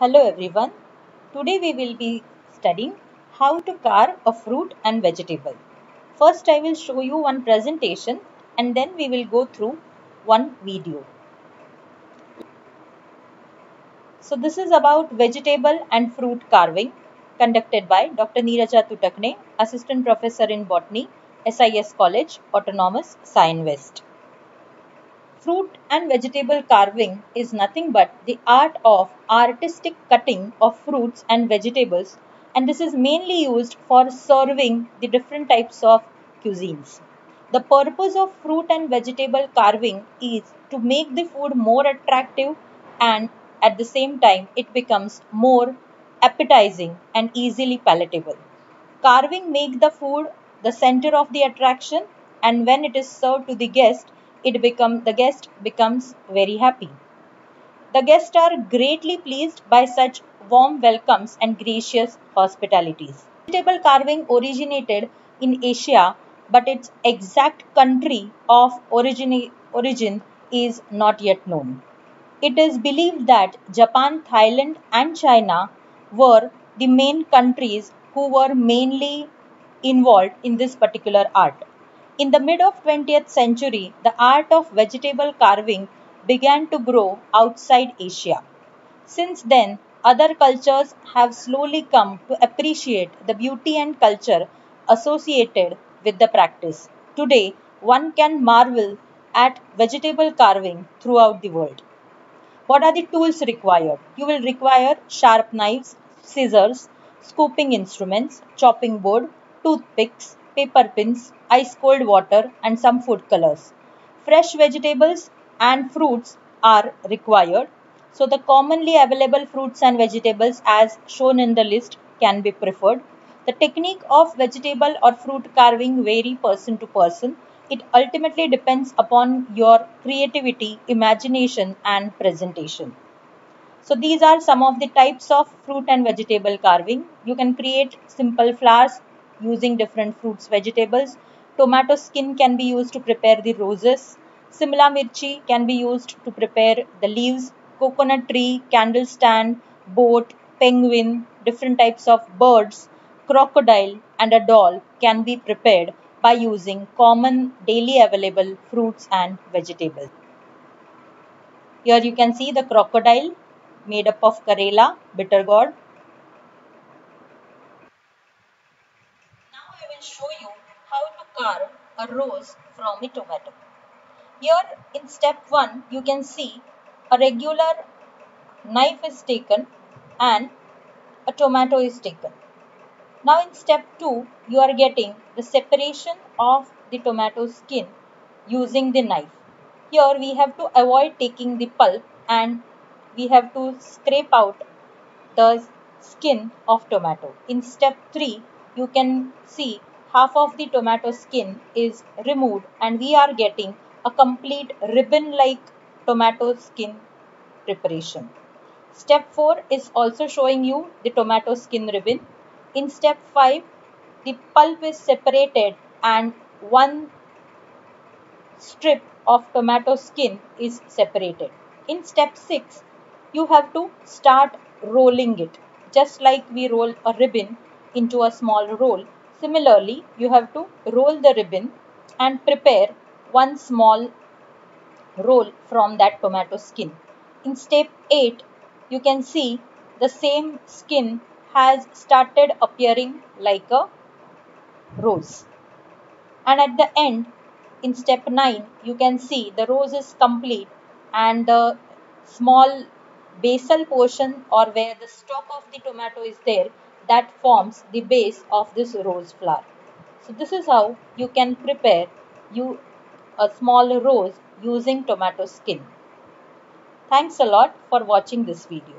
Hello everyone. Today we will be studying how to carve a fruit and vegetable. First I will show you one presentation and then we will go through one video. So this is about vegetable and fruit carving conducted by Dr. Neeraja Tutakne, Assistant Professor in Botany, SIES College, Autonomous, Sion West. Fruit and vegetable carving is nothing but the art of artistic cutting of fruits and vegetables and this is mainly used for serving the different types of cuisines. The purpose of fruit and vegetable carving is to make the food more attractive and at the same time it becomes more appetizing and easily palatable. Carving make the food the center of the attraction and when it is served to the guest it become the guest becomes very happy. The guests are greatly pleased by such warm welcomes and gracious hospitalities. Vegetable carving originated in Asia, but its exact country of origin, origin is not yet known. It is believed that Japan, Thailand, and China were the main countries who were mainly involved in this particular art. In the mid of 20th century, the art of vegetable carving began to grow outside Asia. Since then, other cultures have slowly come to appreciate the beauty and culture associated with the practice. Today, one can marvel at vegetable carving throughout the world. What are the tools required? You will require sharp knives, scissors, scooping instruments, chopping board, toothpicks, paper pins, ice cold water and some food colors. Fresh vegetables and fruits are required. So the commonly available fruits and vegetables as shown in the list can be preferred. The technique of vegetable or fruit carving vary person to person. It ultimately depends upon your creativity, imagination and presentation. So these are some of the types of fruit and vegetable carving. You can create simple flowers using different fruits, vegetables. Tomato skin can be used to prepare the roses. Simla mirchi can be used to prepare the leaves. Coconut tree, candle stand, boat, penguin, different types of birds, crocodile and a doll can be prepared by using common daily available fruits and vegetables. Here you can see the crocodile made up of Karela, bitter gourd, will show you how to carve a rose from a tomato. Here in step 1 you can see a regular knife is taken and a tomato is taken. Now in step 2 you are getting the separation of the tomato skin using the knife. Here we have to avoid taking the pulp and we have to scrape out the skin of tomato. In step 3 you can see half of the tomato skin is removed and we are getting a complete ribbon like tomato skin preparation. Step 4 is also showing you the tomato skin ribbon. In step 5 the pulp is separated and one strip of tomato skin is separated. In step 6 you have to start rolling it just like we roll a ribbon into a small roll Similarly, you have to roll the ribbon and prepare one small roll from that tomato skin. In step 8, you can see the same skin has started appearing like a rose. And at the end, in step 9, you can see the rose is complete and the small basal portion or where the stalk of the tomato is there that forms the base of this rose flower. So this is how you can prepare you a small rose using tomato skin. Thanks a lot for watching this video.